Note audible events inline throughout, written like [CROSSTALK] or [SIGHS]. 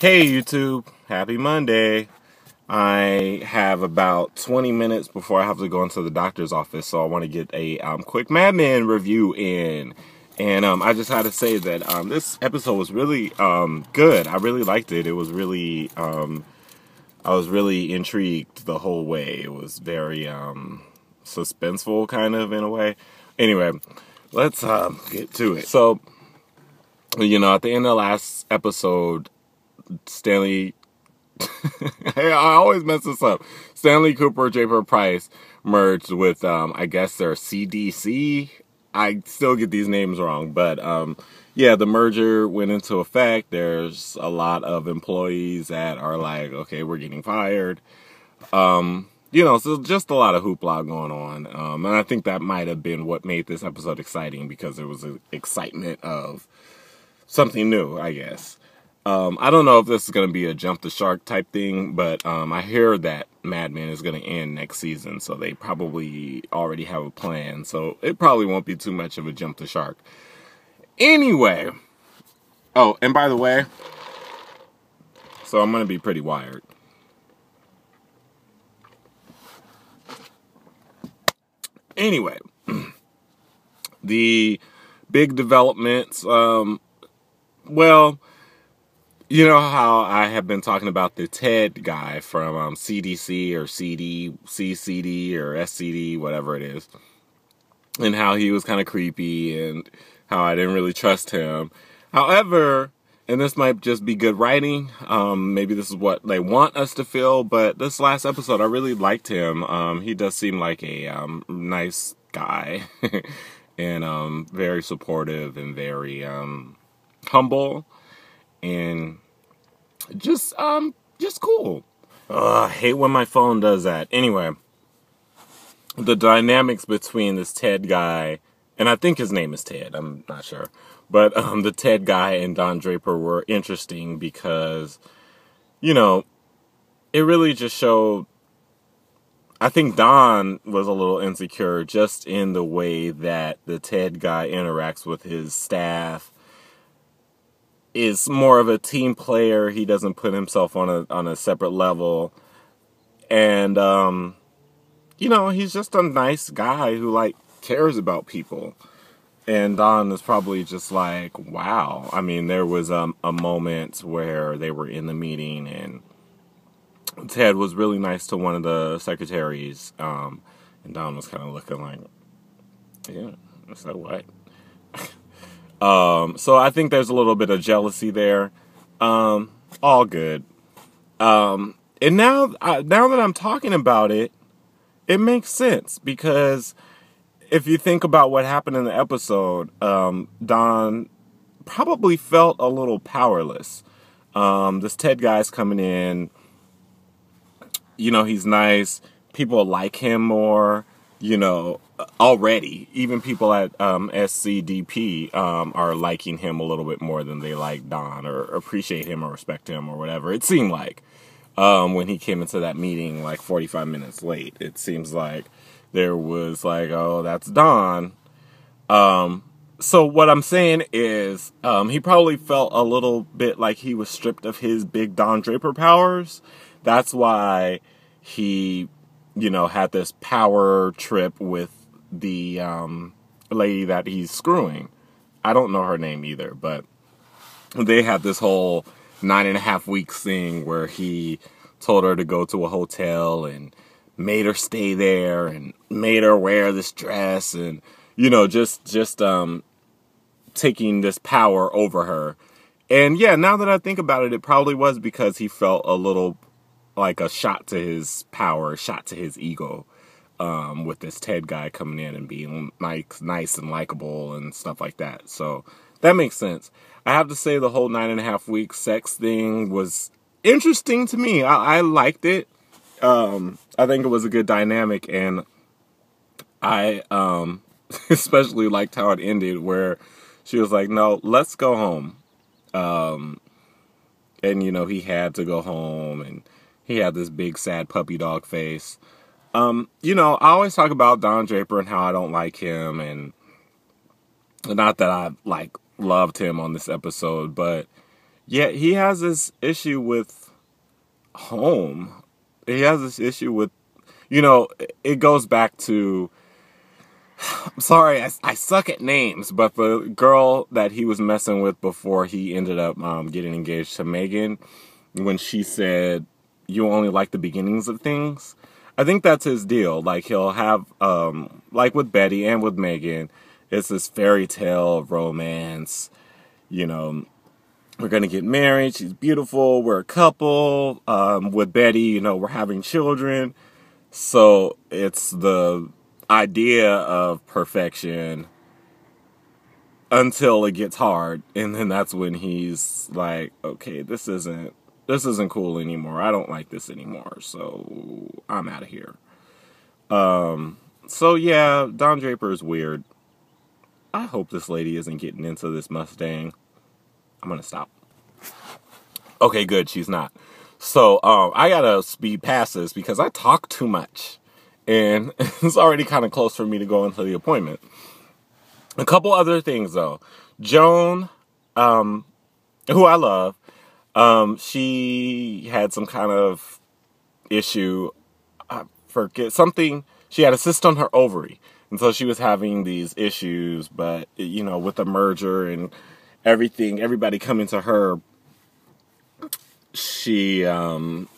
Hey YouTube, happy Monday. I have about 20 minutes before I have to go into the doctor's office, so I want to get a um, quick Mad Men review in. And um, I just had to say that um, this episode was really um, good. I really liked it. It was really, um, I was really intrigued the whole way. It was very um, suspenseful, kind of in a way. Anyway, let's get to it. So, you know, at the end of the last episode, Stanley. [LAUGHS] I always mess this up. Stanley Cooper, Draper Pryce merged with, um, I guess they're CDC. I still get these names wrong, but um, yeah, the merger went into effect. There's a lot of employees that are like, okay, we're getting fired. Um, you know, so just a lot of hoopla going on. Um, and I think that might have been what made this episode exciting because there was an excitement of something new, I guess. Um, I don't know if this is going to be a jump the shark type thing, but um, I hear that Mad Men is going to end next season, so they probably already have a plan. So it probably won't be too much of a jump the shark. Anyway, oh, and by the way, so I'm going to be pretty wired. Anyway, [CLEARS THROAT] the big developments, um, well, you know how I have been talking about the Ted guy from um, CDC or CD, CCD or SCD, whatever it is, and how he was kind of creepy and how I didn't really trust him. However, and this might just be good writing. Um, maybe this is what they want us to feel, but this last episode, I really liked him. Um, he does seem like a um, nice guy [LAUGHS] and um, very supportive and very um, humble and just um just cool. Uh, I hate when my phone does that. Anyway, the dynamics between this Ted guy and I think his name is Ted. I'm not sure, but um, the Ted guy and Don Draper were interesting because, you know, it really just showed. I think Don was a little insecure just in the way that the Ted guy interacts with his staff is more of a team player. He doesn't put himself on a on a separate level, and um, you know he's just a nice guy who like cares about people. And Don is probably just like, wow. I mean, there was um, a moment where they were in the meeting and Ted was really nice to one of the secretaries, um, and Don was kind of looking like, yeah, so what? Um, so I think there's a little bit of jealousy there. Um, all good. Um, and now, uh, now that I'm talking about it, it makes sense because if you think about what happened in the episode, um, Don probably felt a little powerless. Um, this Ted guy's coming in. You know, he's nice. People like him more. You know, already. Even people at um, SCDP um, are liking him a little bit more than they like Don or appreciate him or respect him or whatever. It seemed like um, when he came into that meeting like 45 minutes late, it seems like there was like, oh, that's Don. Um, so what I'm saying is, um, he probably felt a little bit like he was stripped of his big Don Draper powers. That's why he, you know, had this power trip with the um, lady that he's screwing. I don't know her name either, but they had this whole nine and a half weeks thing where he told her to go to a hotel and made her stay there and made her wear this dress and you know just just um taking this power over her and yeah now that i think about it it probably was because he felt a little like a shot to his power shot to his ego um, with this Ted guy coming in and being nice, nice and likable and stuff like that. So that makes sense. I have to say the whole nine and a half week sex thing was interesting to me. I, I liked it. Um, I think it was a good dynamic, and I um, [LAUGHS] especially liked how it ended, where she was like, "No, let's go home." Um, and you know he had to go home, and he had this big sad puppy dog face. Um, you know, I always talk about Don Draper and how I don't like him, and not that I like loved him on this episode, but yeah, he has this issue with home. He has this issue with, you know, it goes back to. I'm [SIGHS] sorry, I, I suck at names, but the girl that he was messing with before he ended up um, getting engaged to Megan, when she said, You only like the beginnings of things, I think that's his deal. Like, he'll have, um, like with Betty and with Megan, it's this fairy tale romance, you know, we're gonna get married. She's beautiful. We're a couple. Um, with Betty, you know, we're having children. So it's the idea of perfection until it gets hard, and then that's when he's like, "Okay, this isn't this isn't cool anymore. I don't like this anymore. So I'm out of here." Um. So yeah, Don Draper is weird. I hope this lady isn't getting into this Mustang. I'm gonna stop. Okay, good. She's not. So um, I gotta speed past this because I talk too much, and [LAUGHS] it's already kind of close for me to go into the appointment. A couple other things though. Joan, um, who I love, um, she had some kind of issue. I forget something. She had a cyst on her ovary, and so she was having these issues. But you know, with the merger and everything, everybody coming to her, she um,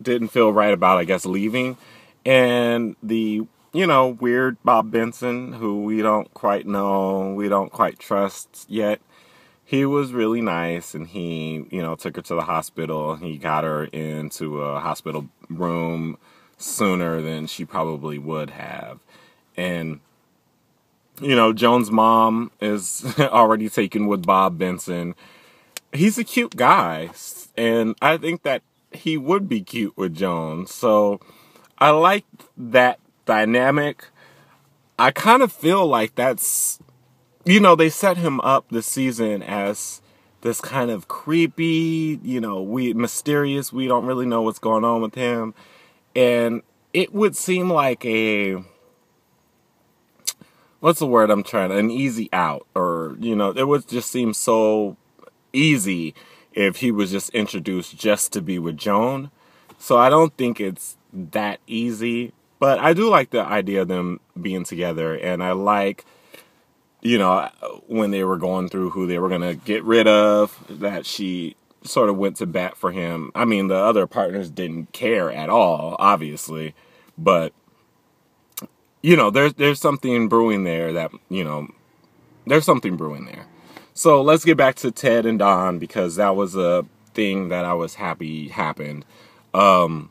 didn't feel right about, I guess, leaving. And the, you know, weird Bob Benson, who we don't quite know, we don't quite trust yet, he was really nice and he, you know, took her to the hospital. He got her into a hospital room sooner than she probably would have. And you know, Joan's mom is [LAUGHS] already taken with Bob Benson. He's a cute guy, and I think that he would be cute with Joan. So I like that dynamic. I kind of feel like that's, you know, they set him up this season as this kind of creepy, you know, we mysterious. We don't really know what's going on with him, and it would seem like a what's the word I'm trying to an easy out or you know it would just seem so easy if he was just introduced just to be with Joan. So I don't think it's that easy, but I do like the idea of them being together and I like you know when they were going through who they were going to get rid of that she sort of went to bat for him. I mean the other partners didn't care at all obviously, but you know, there's there's something brewing there that you know, there's something brewing there. So let's get back to Ted and Don because that was a thing that I was happy happened. Um,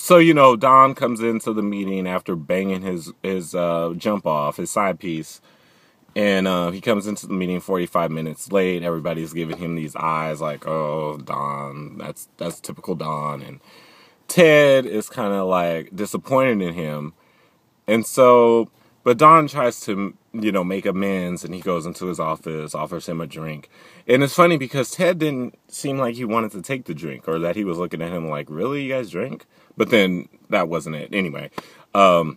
so you know, Don comes into the meeting after banging his his uh, jump off his side piece, and uh, he comes into the meeting 45 minutes late. Everybody's giving him these eyes like, "Oh, Don, that's that's typical Don," and Ted is kind of like disappointed in him and so, but Don tries to, you know, make amends and he goes into his office, offers him a drink. And it's funny because Ted didn't seem like he wanted to take the drink or that he was looking at him like, really, you guys drink? But then that wasn't it. Anyway, um,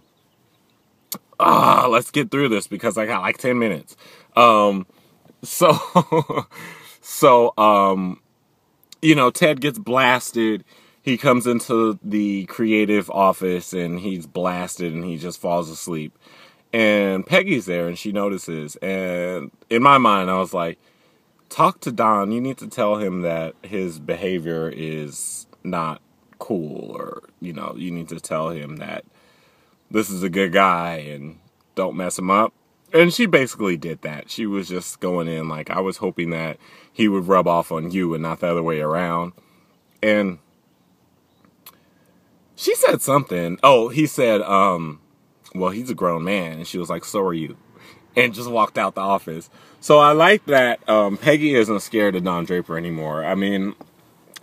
ah, let's get through this because I got like 10 minutes. Um, so, [LAUGHS] so, um, you know, Ted gets blasted he comes into the creative office and he's blasted and he just falls asleep. And Peggy's there and she notices. And in my mind, I was like, talk to Don. You need to tell him that his behavior is not cool, or, you know, you need to tell him that this is a good guy and don't mess him up. And she basically did that. She was just going in like, I was hoping that he would rub off on you and not the other way around. And she said something. Oh, he said, um, well, he's a grown man. And she was like, so are you. And just walked out the office. So I like that um, Peggy isn't scared of Don Draper anymore. I mean,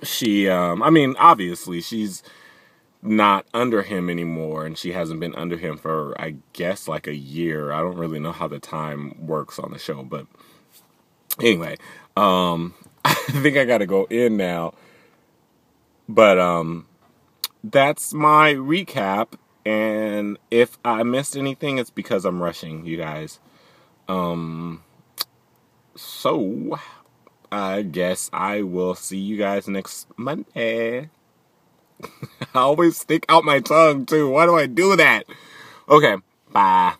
she, um, I mean, obviously she's not under him anymore and she hasn't been under him for, I guess, like a year. I don't really know how the time works on the show, but anyway, um, [LAUGHS] I think I gotta go in now. But, um, that's my recap. And if I missed anything, it's because I'm rushing, you guys. Um, so I guess I will see you guys next Monday. [LAUGHS] I always stick out my tongue too. Why do I do that? Okay, bye.